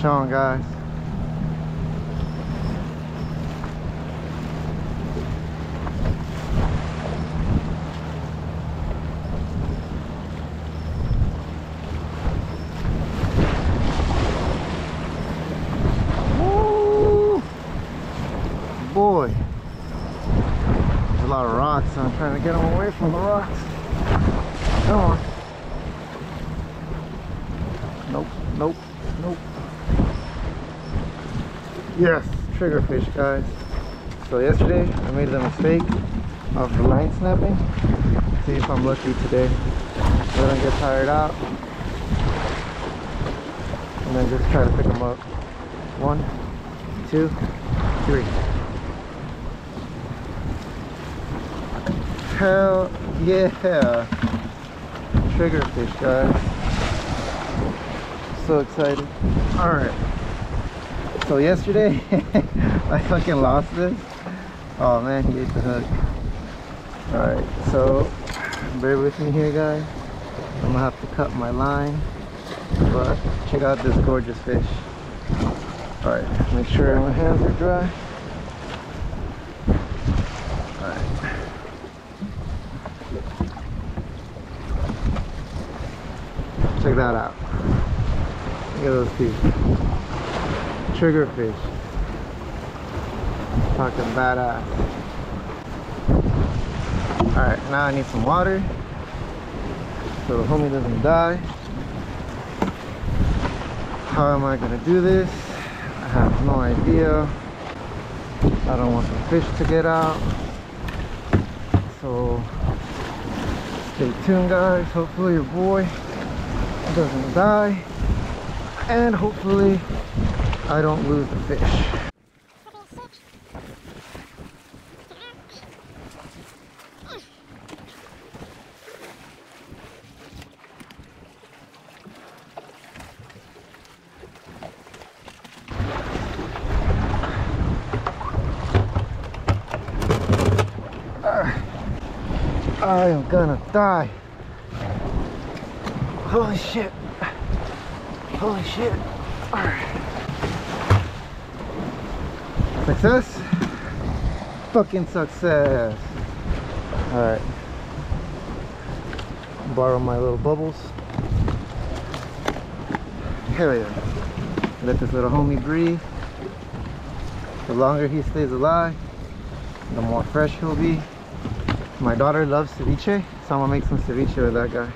Sean, guys. Woo! Boy. There's a lot of rocks, I'm trying to get them away from the rocks. Come on. Nope, nope, nope. Yes, triggerfish, guys. So yesterday I made the mistake of the line snapping. See if I'm lucky today. Let them get tired out. And then just try to pick them up. One, two, three. Hell yeah! Triggerfish, guys. So excited. Alright. So yesterday, I fucking lost this. Oh man, he ate the hook. Alright, so bear with me here, guys. I'm gonna have to cut my line. But check out this gorgeous fish. Alright, make sure my hands are dry. Alright. Check that out. Look at those teeth. Triggerfish. Fucking badass. Alright, now I need some water. So the homie doesn't die. How am I gonna do this? I have no idea. I don't want the fish to get out. So stay tuned guys. Hopefully your boy doesn't die. And hopefully I don't lose the fish. I am gonna die. Holy shit. Holy shit. Success? Fucking success. Alright. Borrow my little bubbles. Hell yeah. Let this little homie breathe. The longer he stays alive, the more fresh he'll be. My daughter loves ceviche, so I'm gonna make some ceviche with that guy.